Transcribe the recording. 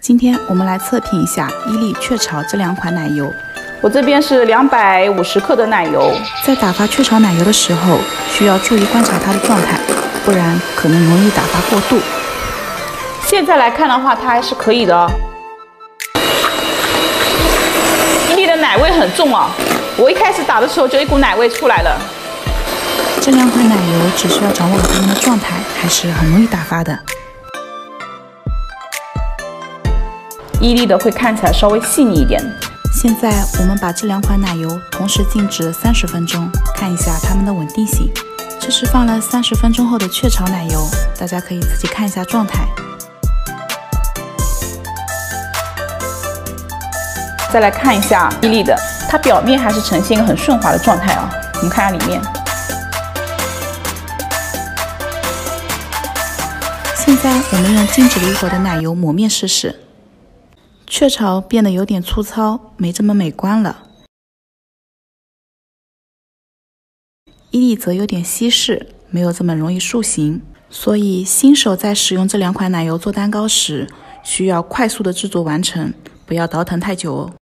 今天我们来测评一下伊利雀巢这两款奶油。我这边是两百五十克的奶油，在打发雀巢奶油的时候，需要注意观察它的状态，不然可能容易打发过度。现在来看的话，它还是可以的。伊利的奶味很重啊，我一开始打的时候就一股奶味出来了。这两款奶油只需要掌握好它们的状态，还是很容易打发的。伊利的会看起来稍微细腻一点。现在我们把这两款奶油同时静置三十分钟，看一下它们的稳定性。这是放了三十分钟后的雀巢奶油，大家可以自己看一下状态。再来看一下伊利的，它表面还是呈现一个很顺滑的状态啊。我们看下里面。现在我们用静止了一会儿的奶油抹面试试。雀巢变得有点粗糙，没这么美观了。伊利则有点稀释，没有这么容易塑形。所以新手在使用这两款奶油做蛋糕时，需要快速的制作完成，不要倒腾太久哦。